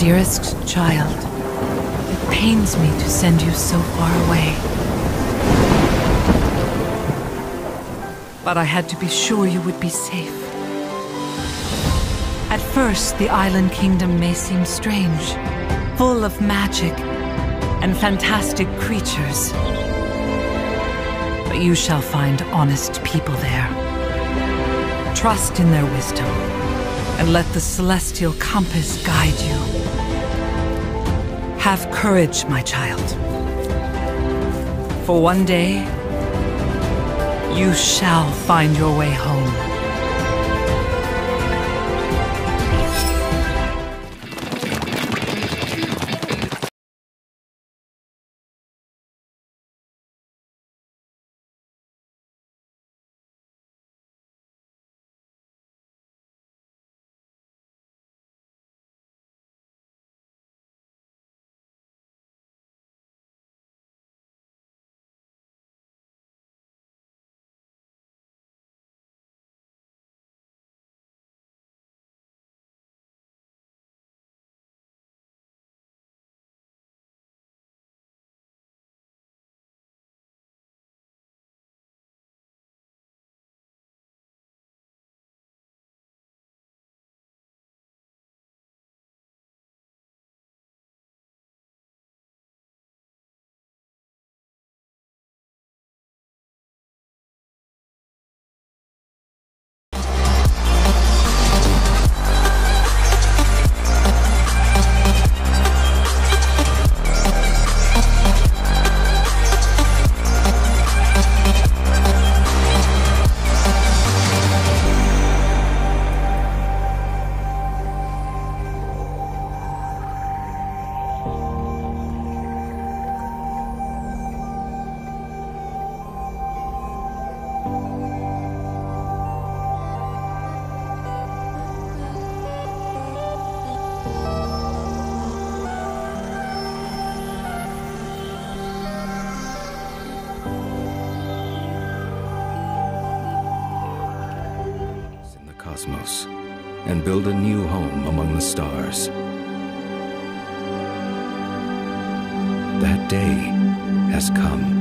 Dearest child, it pains me to send you so far away. But I had to be sure you would be safe. At first, the island kingdom may seem strange, full of magic and fantastic creatures. But you shall find honest people there. Trust in their wisdom, and let the celestial compass guide you. Have courage, my child. For one day, you shall find your way home. Cosmos and build a new home among the stars. That day has come.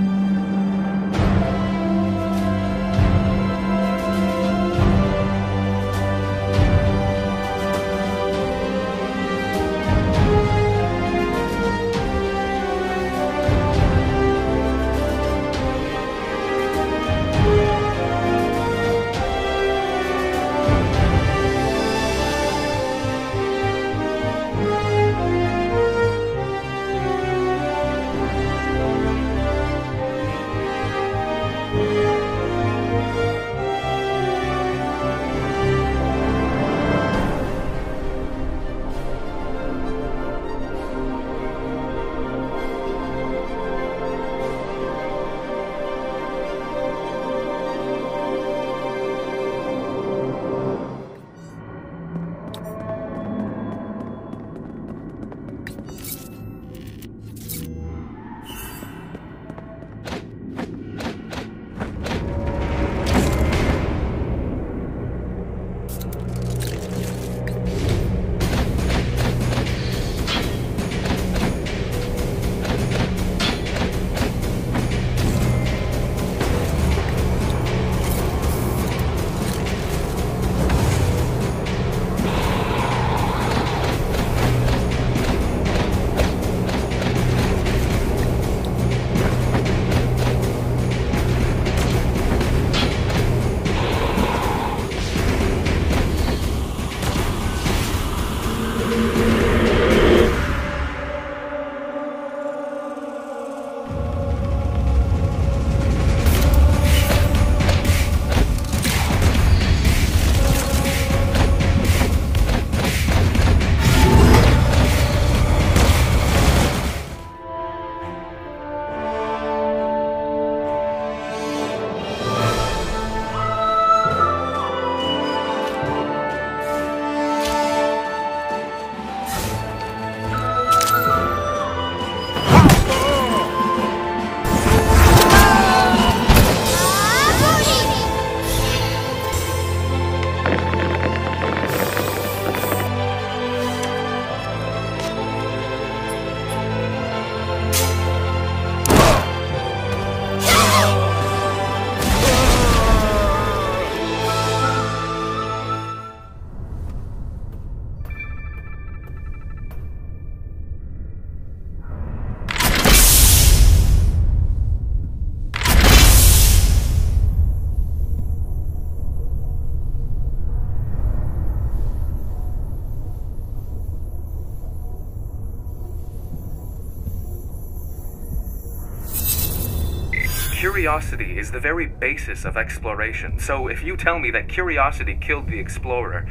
Curiosity is the very basis of exploration, so if you tell me that curiosity killed the explorer,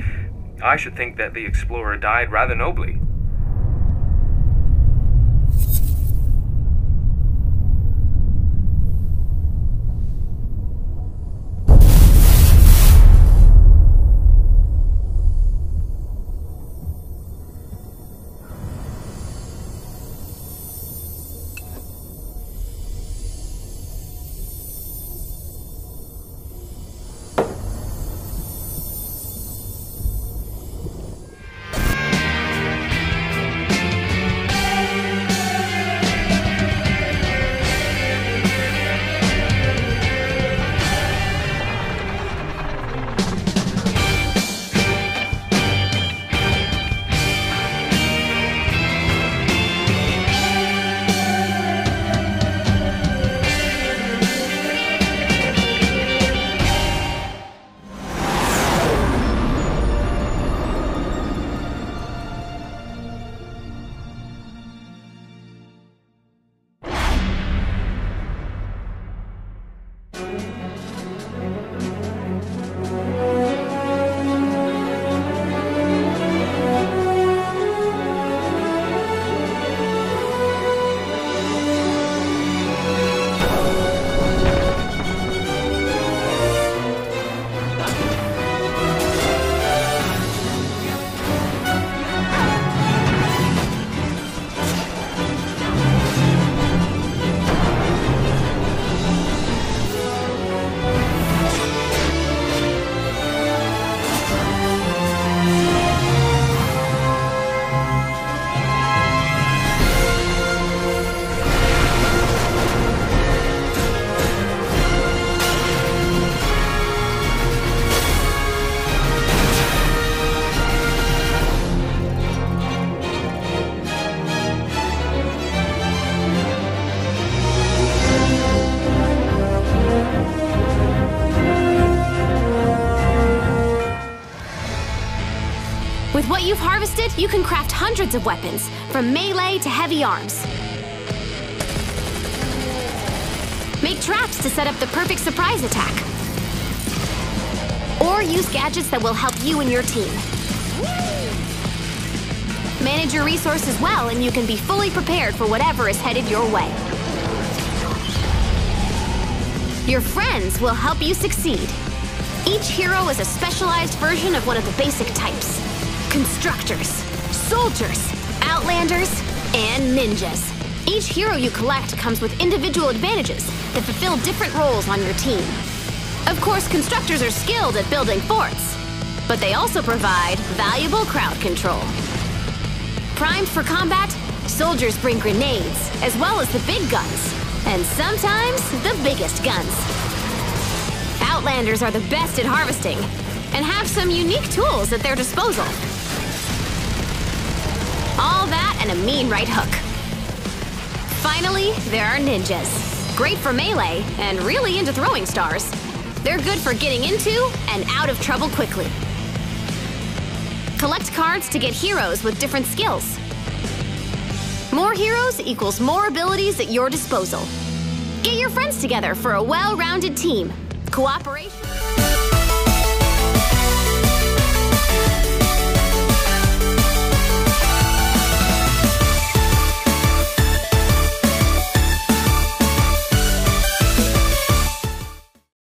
I should think that the explorer died rather nobly. You've harvested, you can craft hundreds of weapons, from melee to heavy arms. Make traps to set up the perfect surprise attack. Or use gadgets that will help you and your team. Manage your resources well and you can be fully prepared for whatever is headed your way. Your friends will help you succeed. Each hero is a specialized version of one of the basic types. Constructors, soldiers, outlanders, and ninjas. Each hero you collect comes with individual advantages that fulfill different roles on your team. Of course, constructors are skilled at building forts, but they also provide valuable crowd control. Primed for combat, soldiers bring grenades, as well as the big guns, and sometimes the biggest guns. Outlanders are the best at harvesting, and have some unique tools at their disposal. All that and a mean right hook. Finally, there are ninjas. Great for melee and really into throwing stars. They're good for getting into and out of trouble quickly. Collect cards to get heroes with different skills. More heroes equals more abilities at your disposal. Get your friends together for a well-rounded team. Cooperation.